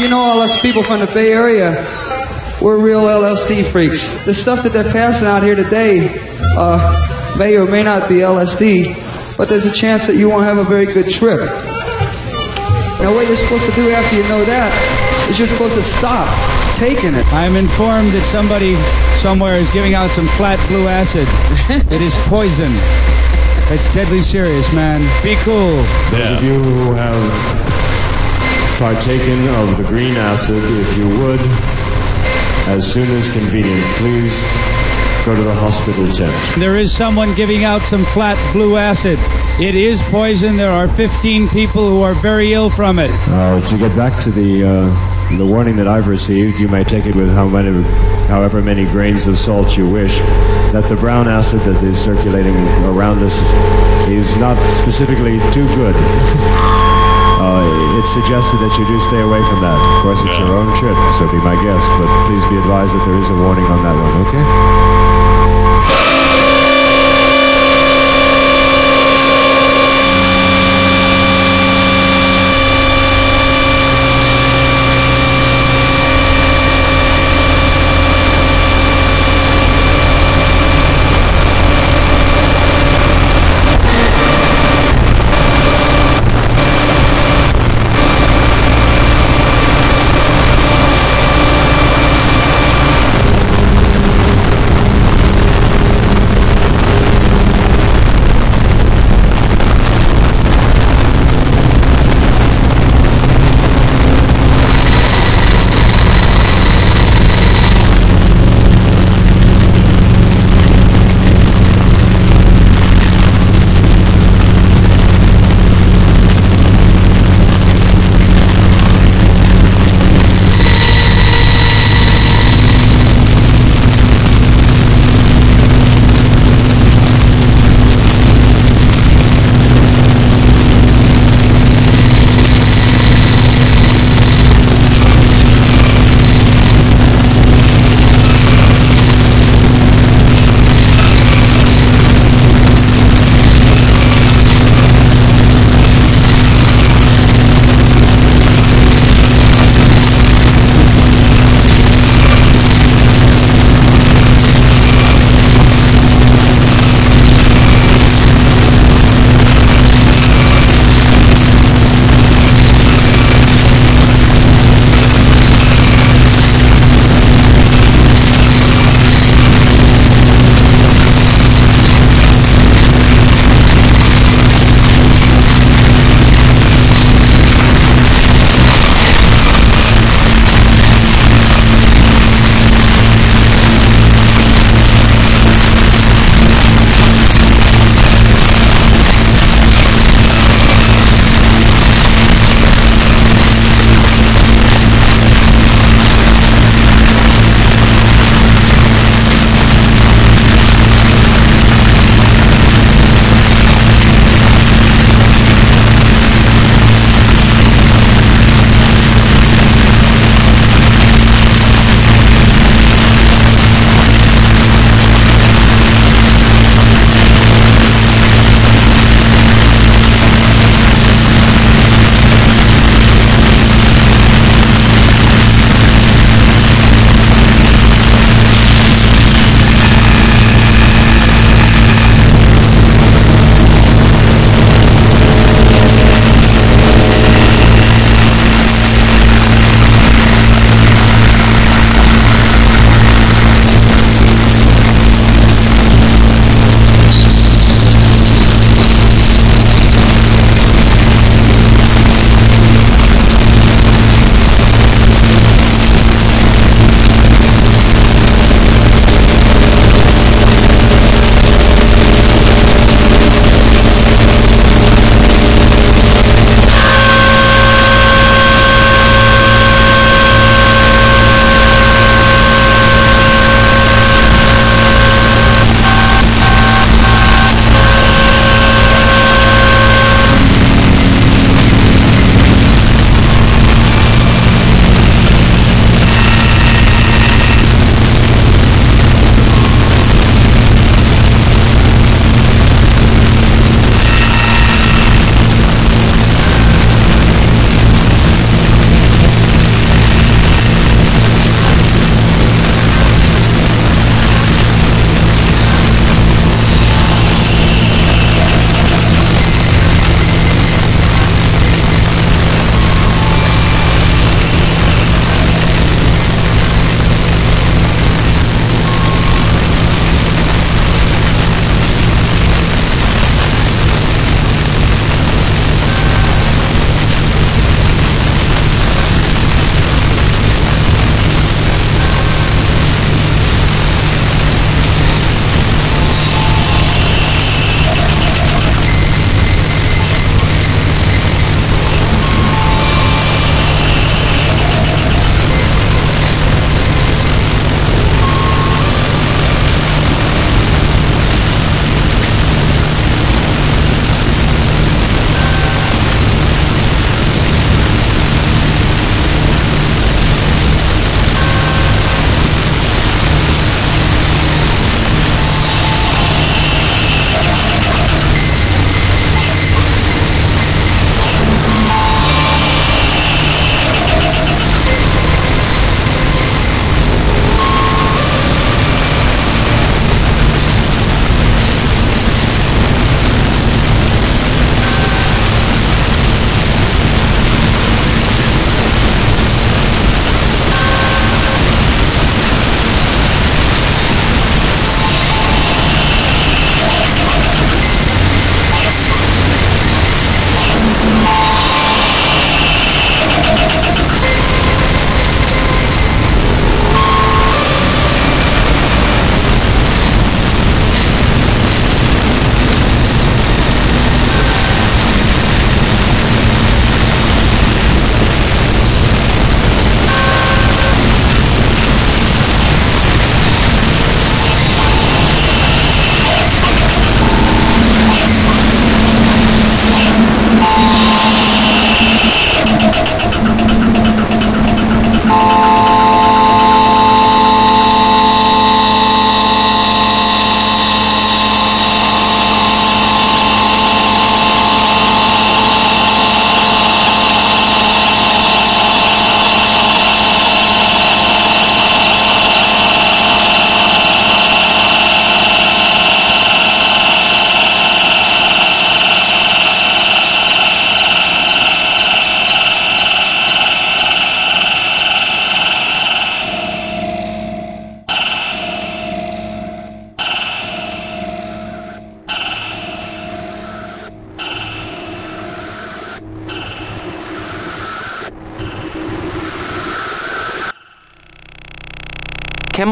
You know, all us people from the Bay Area, we're real LSD freaks. The stuff that they're passing out here today uh, may or may not be LSD, but there's a chance that you won't have a very good trip. Now, what you're supposed to do after you know that is you're supposed to stop taking it. I'm informed that somebody somewhere is giving out some flat blue acid. it is poison. It's deadly serious, man. Be cool. Those of you who have partaken of the green acid, if you would, as soon as convenient, please go to the hospital tent. There is someone giving out some flat blue acid. It is poison. There are 15 people who are very ill from it. Uh, to get back to the uh, the warning that I've received, you may take it with how many, however many grains of salt you wish. That the brown acid that is circulating around us is not specifically too good. Uh, it's suggested that you do stay away from that. Of course, it's your own trip, so be my guest. But please be advised that there is a warning on that one. Okay.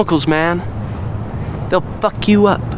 Chemicals, man. They'll fuck you up.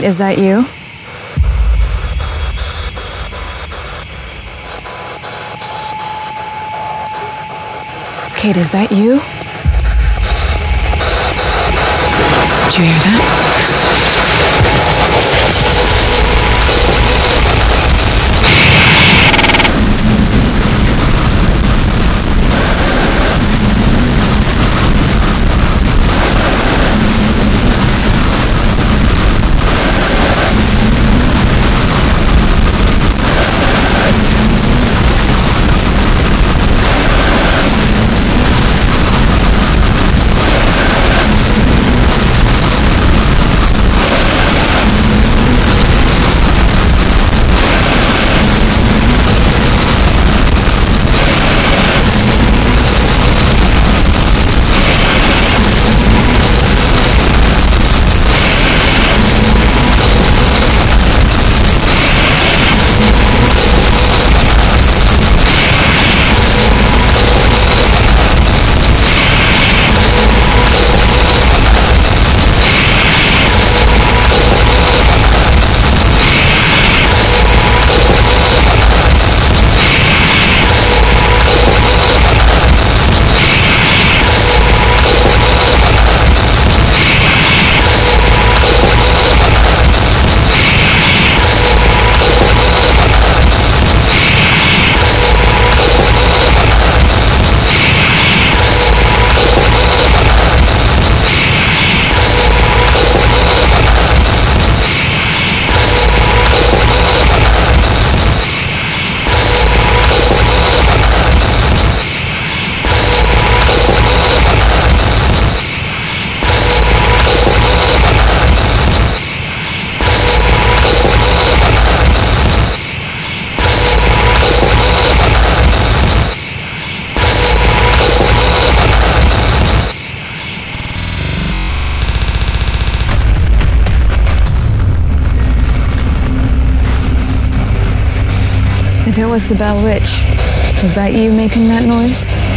Kate, is that you? Kate, is that you? Did you hear that? If it was the Bell Witch, was that you making that noise?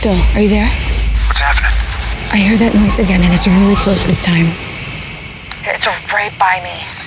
Phil, are you there? What's happening? I hear that noise again, and it's really close this time. It's right by me.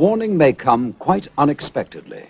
Warning may come quite unexpectedly.